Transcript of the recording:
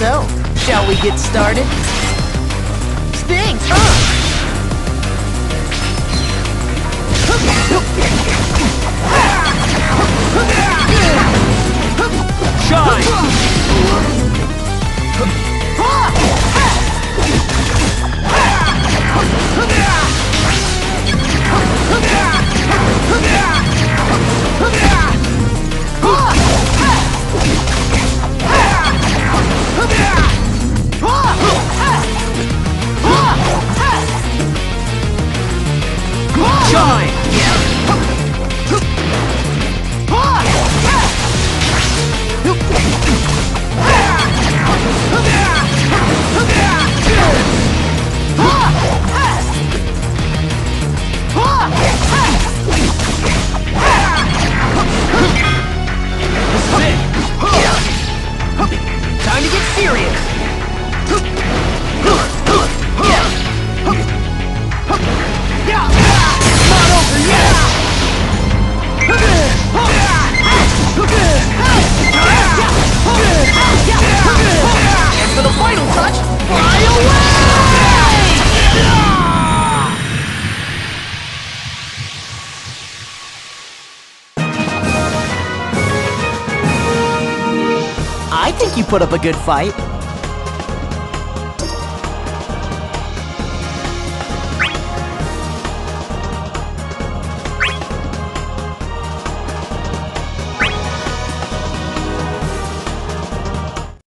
So, shall we get started? Think you put up a good fight.